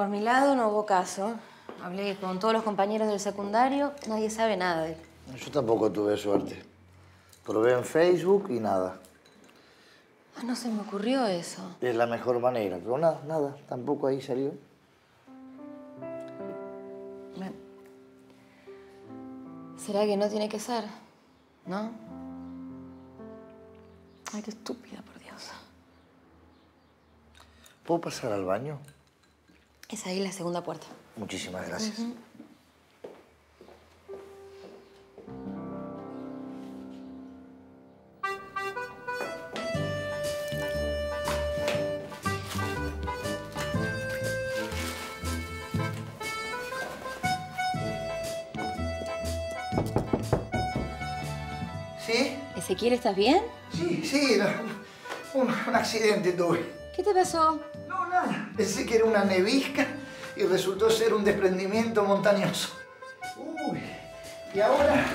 Por mi lado no hubo caso. Hablé con todos los compañeros del secundario, nadie sabe nada de él. Yo tampoco tuve suerte. Probé en Facebook y nada. Ah, no se me ocurrió eso. Es la mejor manera, pero nada, nada. Tampoco ahí salió. ¿Será que no tiene que ser? ¿No? Ay, qué estúpida, por Dios. ¿Puedo pasar al baño? Es ahí la segunda puerta. Muchísimas gracias. ¿Sí? Ezequiel, ¿estás bien? Sí, sí. no, Un, un accidente tuve. ¿Qué te pasó? Nada. Pensé que era una nevisca y resultó ser un desprendimiento montañoso. Uy, y ahora...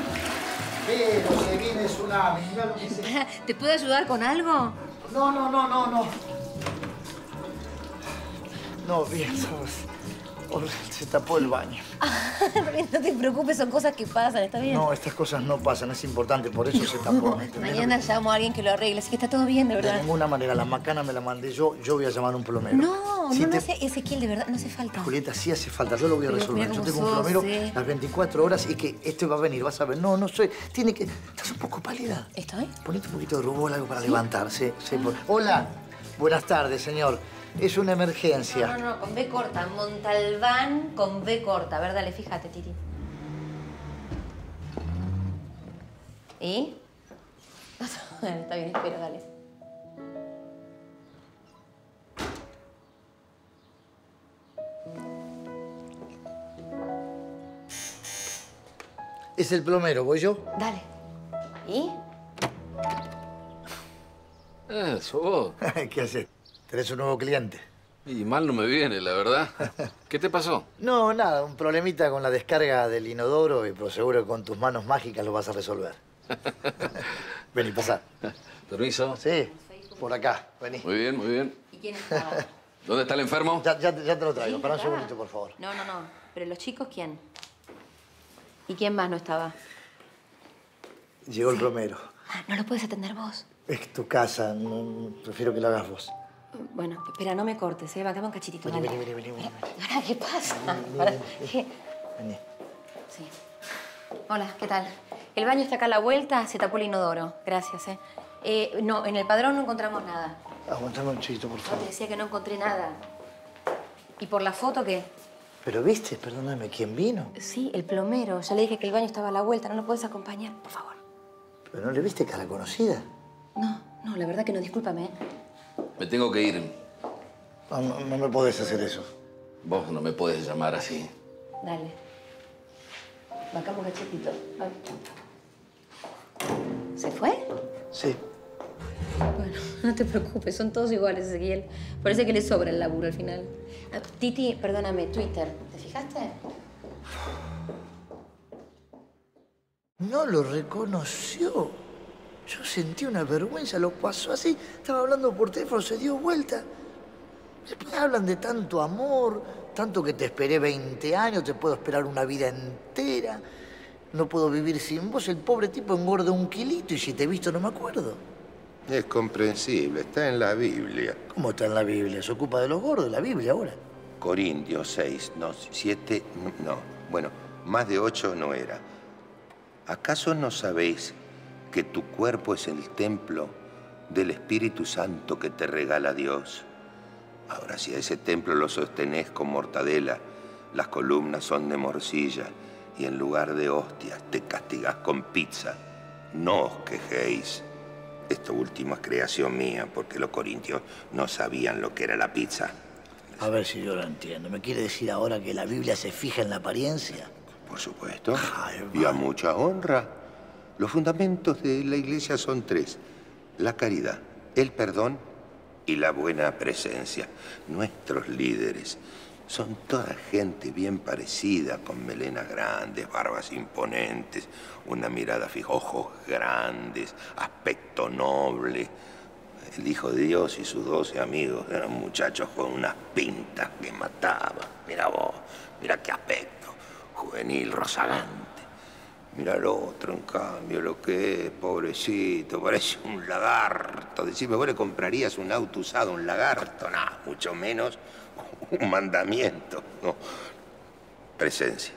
Pero se viene tsunami, mirá lo que se... ¿Te puedo ayudar con algo? No, no, no, no, no. No, bien. Se tapó el baño. no te preocupes, son cosas que pasan, ¿está bien? No, estas cosas no pasan, es importante, por eso se tapó. Mañana llamo a alguien que lo arregle, así que está todo bien, de De verdad. ninguna manera, la macana me la mandé yo, yo voy a llamar a un plomero. No, Si no, no te- hace, Ezequiel, de verdad, no hace falta. Julieta, sí hace falta, yo lo voy a resolver. Yo tengo un sos, plomero sí. las 24 horas y que este va a venir, vas a ver. No, no soy. Tiene que. Estás un poco pálida. ¿Estoy? Ponete un poquito de rubor, algo para levantarse. Sí, por- Hola, buenas tardes, señor. Es una emergencia. No, no, no, con B corta. Montalbán con B corta. A ver, dale, fíjate, Titi. ¿Y? Está bien, espero, dale. Es el plomero, ¿voy yo? Dale. ¿Y? Eso, vos. ¿Qué haces? ¿Tenés un nuevo cliente? Y mal no me viene, la verdad. ¿Qué te pasó? No, nada, un problemita con la descarga del inodoro y pero seguro que con tus manos mágicas lo vas a resolver. Vení, pasá. ¿Permiso? Sí, por acá, vení. Muy bien, muy bien. ¿Y quién estaba? ¿Dónde está el enfermo? Ya, ya, ya te lo traigo, Sí, para un segundito, por favor. No, no, no. Pero los chicos, ¿quién? ¿Y quién más no estaba? Llegó el plomero. Ah, ¿no lo puedes atender vos? Es tu casa, no- prefiero que lo hagas vos. Bueno, espera, no me cortes, ¿eh? Bancame un cachitito, Vení, vení, vení, vení. Ahora, ¿qué pasa? ¿qué? Vení. Sí. Hola, ¿qué tal? El baño está acá a la vuelta, se tapó el inodoro. Gracias, ¿eh? Eh, no, en el padrón no encontramos nada. Aguantame un chiquito, por No, te favor. decía que no encontré nada. ¿Y por la foto qué? Pero viste, perdóname, ¿quién vino? Sí, el plomero. Ya le dije que el baño estaba a la vuelta. ¿No lo puedes acompañar, por favor? ¿Pero no le viste cara conocida? No, no, la verdad que no, discúlpame. ¿eh? Me tengo que ir. No, no, no me podés hacer eso. Vos no me puedes llamar así. Dale. Bancamos un cachetito. Ay. ¿Se fue? Sí. Bueno, no te preocupes, son todos iguales, Ezequiel. Parece que le sobra el laburo al final. Ah, Titi, perdóname, Twitter, ¿te fijaste? No lo reconoció. Yo sentí una vergüenza, lo pasó así. Estaba hablando por teléfono, se dio vuelta. Después hablan de tanto amor, tanto que te esperé 20 años, te puedo esperar una vida entera. No puedo vivir sin vos. El pobre tipo engorda un kilito y si te he visto no me acuerdo. Es comprensible, está en la Biblia. ¿Cómo está en la Biblia? Se ocupa de los gordos, la Biblia ahora. Corintios 6, no, 7, no. Bueno, más de 8 no era. ¿Acaso no sabéis que tu cuerpo es el templo del Espíritu Santo que te regala Dios? Ahora, si a ese templo lo sostenés con mortadela, las columnas son de morcilla y en lugar de hostias te castigás con pizza, no os quejéis. Esto último es creación mía, porque los corintios no sabían lo que era la pizza. A ver si yo lo entiendo. ¿Me quiere decir ahora que la Biblia se fija en la apariencia? Por supuesto. Ay, y a mucha honra. Los fundamentos de la iglesia son tres. La caridad, el perdón y la buena presencia. Nuestros líderes son toda gente bien parecida, con melenas grandes, barbas imponentes, una mirada fija, ojos grandes, aspecto noble. el Hijo de Dios y sus doce amigos eran muchachos con unas pintas que mataban. Mira vos, mira qué aspecto, juvenil, rozagante. Mira el otro, en cambio, lo que es, pobrecito, parece un lagarto. Decime, ¿vos le comprarías un auto usado un lagarto? Nada, mucho menos un mandamiento. Presencia,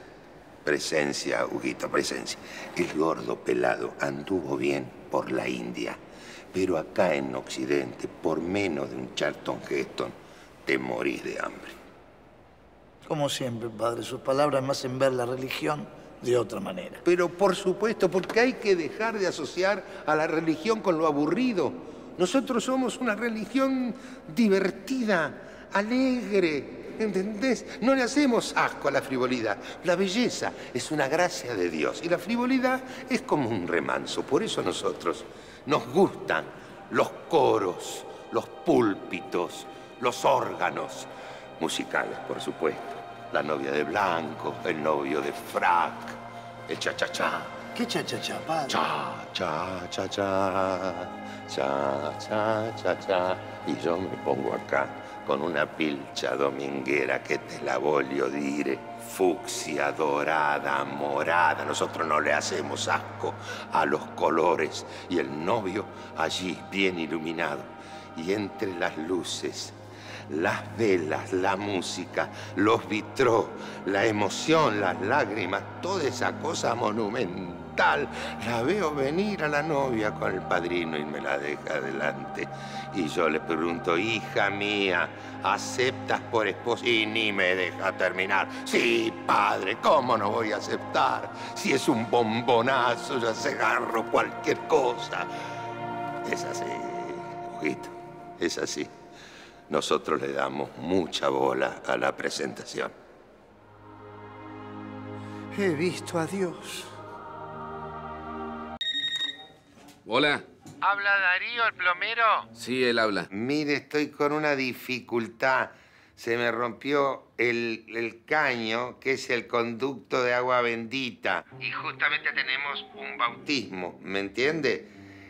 presencia, Huguito, presencia. El gordo pelado anduvo bien por la India, pero acá en Occidente, por menos de un Charlton Heston, te morís de hambre. Como siempre, padre, sus palabras me hacen ver la religión de otra manera. Pero por supuesto, porque hay que dejar de asociar a la religión con lo aburrido. Nosotros somos una religión divertida, alegre, ¿entendés? No le hacemos asco a la frivolidad. La belleza es una gracia de Dios y la frivolidad es como un remanso. Por eso nosotros nos gustan los coros, los púlpitos, los órganos musicales, por supuesto. La novia de blanco, el novio de frac, el cha-cha-cha. ¿Qué cha-cha-cha, padre? Cha, cha, cha, cha, cha, cha, cha, cha. Y yo me pongo acá con una pilcha dominguera que te la voglio dire, fucsia, dorada, morada. Nosotros no le hacemos asco a los colores. Y el novio allí, bien iluminado. Y entre las luces, las velas, la música, los vitró, la emoción, las lágrimas, toda esa cosa monumental. La veo venir a la novia con el padrino y me la deja adelante. Y yo le pregunto, hija mía, ¿aceptas por esposa? Y ni me deja terminar. Sí, padre, ¿cómo no voy a aceptar? Si es un bombonazo, ya se agarro cualquier cosa. Es así, Huguito, es así nosotros le damos mucha bola a la presentación. He visto a Dios. Hola. ¿Habla Darío, el plomero? Sí, él habla. Mire, estoy con una dificultad. Se me rompió el, el caño, que es el conducto de agua bendita. Y justamente tenemos un bautismo, ¿me entiende?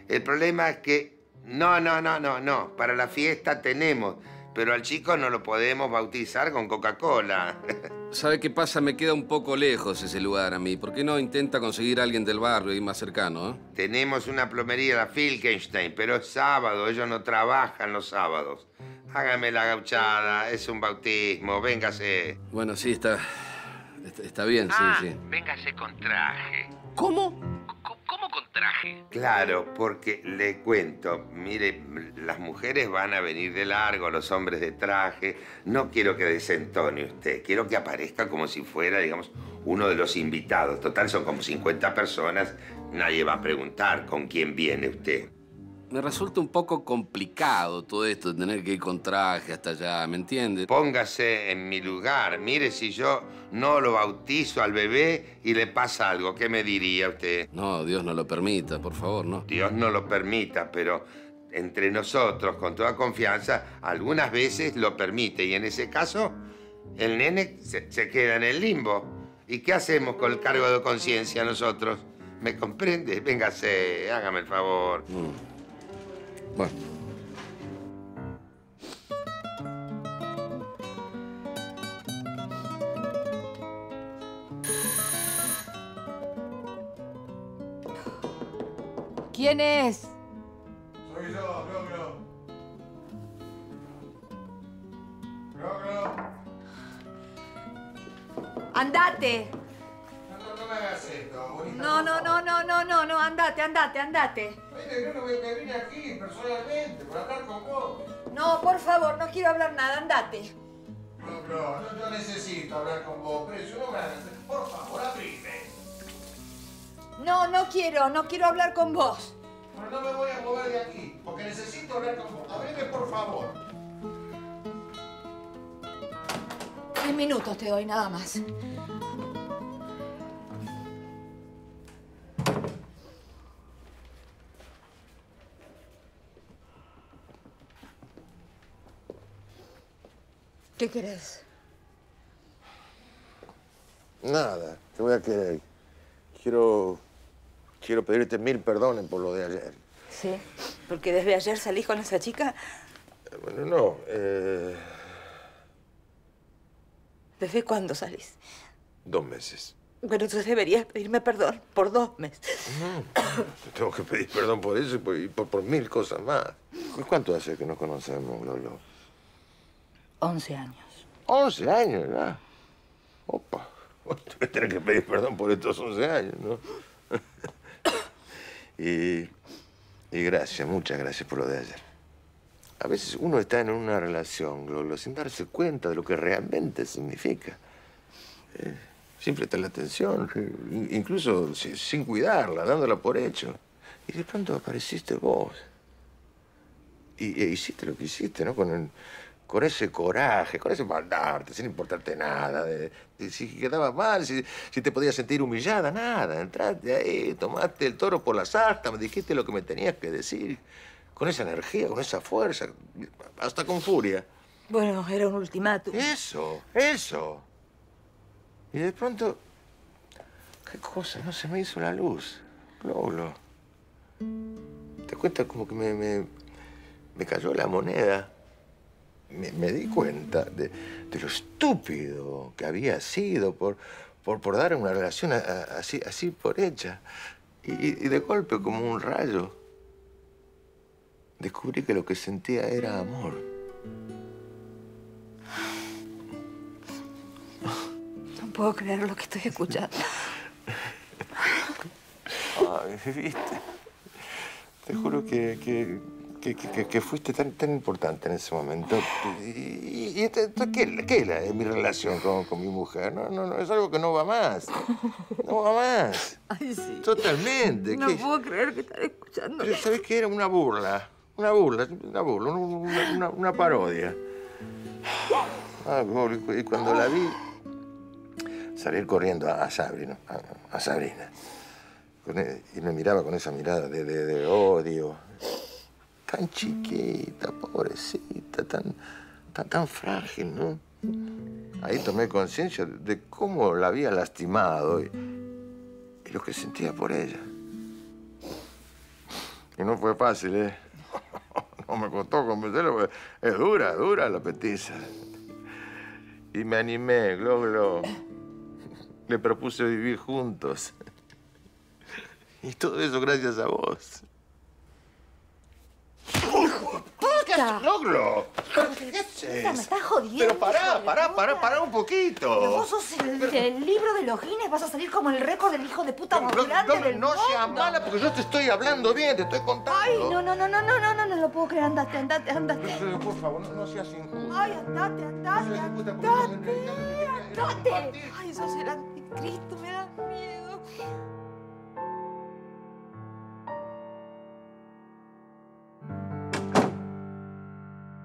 El problema es que... No, no, no, no, no. Para la fiesta tenemos. Pero al chico no lo podemos bautizar con Coca-Cola. ¿Sabe qué pasa? Me queda un poco lejos ese lugar a mí. ¿Por qué no intenta conseguir a alguien del barrio y más cercano? eh? Tenemos una plomería, la Filkenstein, pero es sábado. Ellos no trabajan los sábados. Hágame la gauchada, es un bautismo, véngase. Bueno, sí, está. Está, está bien, sí, sí. véngase con traje. ¿Cómo Claro, porque le cuento, mire, las mujeres van a venir de largo, los hombres de traje. No quiero que desentone usted, quiero que aparezca como si fuera, digamos, uno de los invitados. Total, son como 50 personas, nadie va a preguntar con quién viene usted. Me resulta un poco complicado todo esto de tener que ir con traje hasta allá, ¿me entiende? Póngase en mi lugar, mire si yo no lo bautizo al bebé y le pasa algo, ¿qué me diría usted? No, Dios no lo permita, por favor, no. Dios no lo permita, pero entre nosotros, con toda confianza, algunas veces lo permite. Y en ese caso, el nene se, se queda en el limbo. ¿Y qué hacemos con el cargo de conciencia nosotros? ¿Me comprende? Véngase, hágame el favor. Mm. Bueno. ¿Quién es? Soy yo, Gloglo. Gloglo. Andate. No, no, no me hagas esto, bonita. No, no, no, no, no, no, no, andate, andate, andate. Mire, yo no me, me vine aquí personalmente por hablar con vos. No, por favor, no quiero hablar nada, andate. Gloglo, no, yo necesito hablar con vos, eso no me hagas. Por favor, abrime. No, no quiero, no quiero hablar con vos. Pero no me voy a mover de aquí, porque necesito hablar con vos. Abrime, por favor. Diez minutos te doy, nada más. ¿Qué querés? Nada, te voy a querer. Quiero, quiero pedirte mil perdones por lo de ayer. ¿Sí? Porque desde ayer salís con esa chica. Bueno, no. eh, ¿Desde cuándo salís? dos meses. Bueno, entonces deberías pedirme perdón por dos meses. Te tengo que pedir perdón por eso y por, y por- por mil cosas más. ¿Cuánto hace que nos conocemos, Lolo? Once años. 11 años ya. Opa. Voy a tener que pedir perdón por estos 11 años, ¿no? y, y gracias, muchas gracias por lo de ayer. A veces uno está en una relación, sin darse cuenta de lo que realmente significa. Eh, sin prestarle atención, eh, in- incluso si- sin cuidarla, dándola por hecho. Y de pronto apareciste vos. Y, e hiciste lo que hiciste, ¿no? Con, el- con ese coraje, con ese maldarte, sin importarte nada. De, de si quedaba mal, si, si te podías sentir humillada, nada. Entraste ahí, tomaste el toro por las astas, me dijiste lo que me tenías que decir. Con esa energía, con esa fuerza, hasta con furia. Bueno, era un ultimátum. Eso, eso. Y de pronto, qué cosa, no se me hizo la luz. Lolo. Te cuenta como que me, me, me cayó la moneda. Me, me di cuenta de, de lo estúpido que había sido por, por, por dar una relación a- a- así, así por hecha. Y, y de golpe, como un rayo, descubrí que lo que sentía era amor. No puedo creer lo que estoy escuchando. Ay, viste. Te juro que, que, que, que- que fuiste tan, tan importante en ese momento. Y, esto- esto, ¿qué, qué es la- mi relación con, con mi mujer? No, no, no, es algo que no va más. No va más. Ay, sí. Totalmente. No ¿Qué- puedo creer que estar escuchando. pero ¿sabes qué? Era una burla. Una burla, una burla, una, una- una parodia. Y cuando la vi, salí corriendo a, a Sabrina, a, a Sabrina. Con e- y me miraba con esa mirada de, de- de odio. Tan chiquita, pobrecita, tan, tan, tan frágil, ¿no? Ahí tomé conciencia de cómo la había lastimado y, lo que sentía por ella. Y no fue fácil, ¿eh? No me costó convencerlo, porque es dura, dura la petiza. Y me animé, Gloglo. Le propuse vivir juntos. Y todo eso gracias a vos. ¿Qué haces, Gloglo? ¿Qué haces? Me estás jodiendo. Pero pará, pará, pará, pará un poquito. Pero vos sos el libro de los Guinness, vas a salir como el récord del hijo de puta más No, grande no, del no mundo. seas mala porque yo te estoy hablando bien, te estoy contando. Ay, no, no, no, no, no, no, no, no lo puedo creer. Andate, andate, andate. Pero, por favor, no, no seas injusto. Ay, andate, andate, No andate, no- no- no- no- no- andate. Ay, sos el anticristo, me da miedo.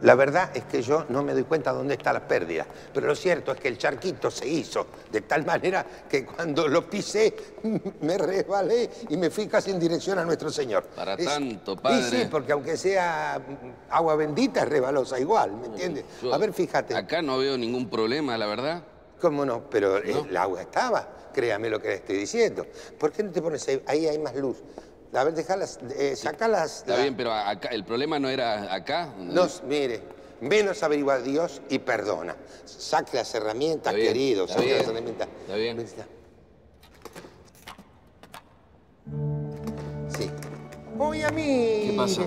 La verdad es que yo no me doy cuenta dónde está la pérdida, pero lo cierto es que el charquito se hizo de tal manera que cuando lo pisé me resbalé y me fui casi en dirección a nuestro Señor. Para Es- tanto, padre. Y sí, porque aunque sea mm, agua bendita es resbalosa igual, ¿me entiendes? Yo A ver, fíjate. Acá no veo ningún problema, la verdad. ¿Cómo no? Pero el agua estaba, créame lo que le estoy diciendo. ¿Por qué no te pones ahí? Ahí hay más luz. A ver, dejalas, eh, sacalas. Está bien, pero acá, el problema no era acá. No, mire, menos averigua a Dios y perdona. Saque las herramientas, bien, querido, saque bien, las herramientas. está bien. Está. Sí. Oye, mire. ¿Qué pasa?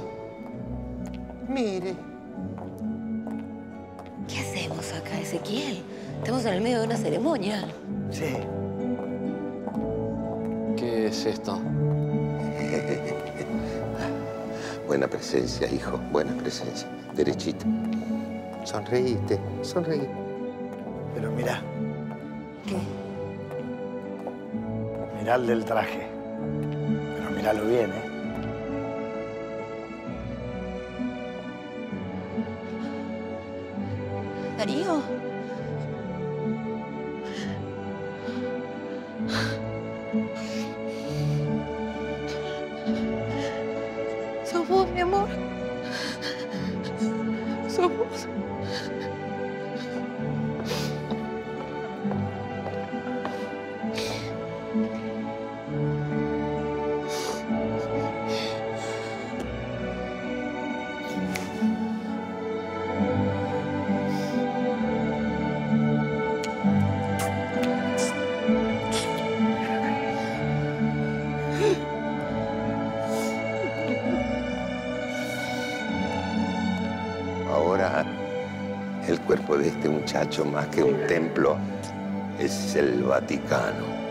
Mire. ¿Qué hacemos acá, Ezequiel? Estamos en el medio de una ceremonia. Sí. ¿Qué es esto? Buena presencia, hijo, buena presencia. Derechito. Sonreíste, sonreí. Pero mirá, ¿Qué? mirá el del traje. Pero miralo bien, ¿eh? ¿Darío? Muchacho, más que un templo, es el Vaticano.